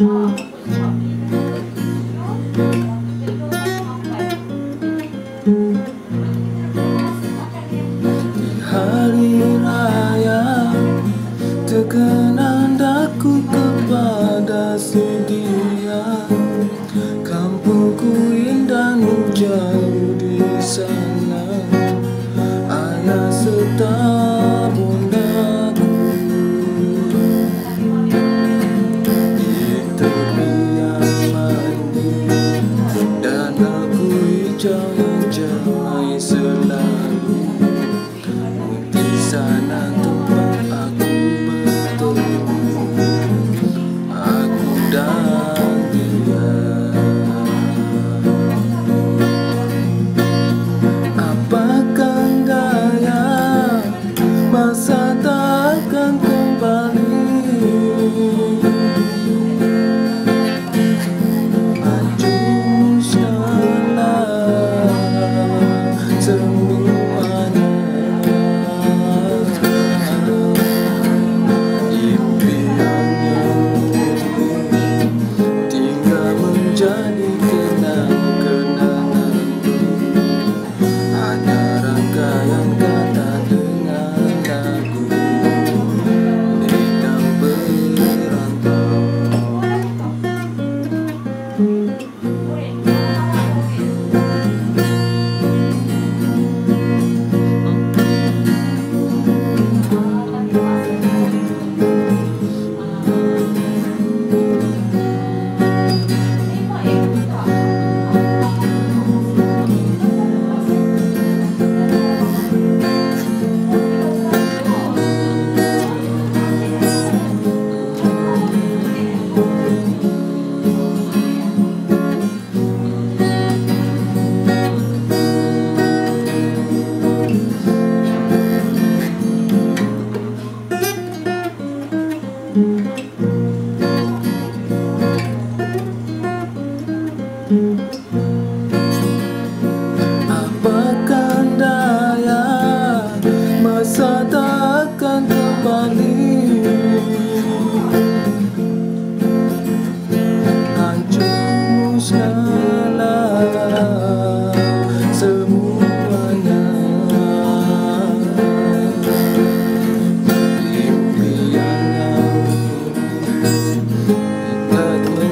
Di hari raya, Terkenan daku kepada si dia Kampungku 在难等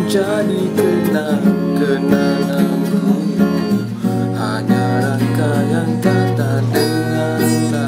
jadi kenang-kenanganku Hanya rangkaian kata dengan tak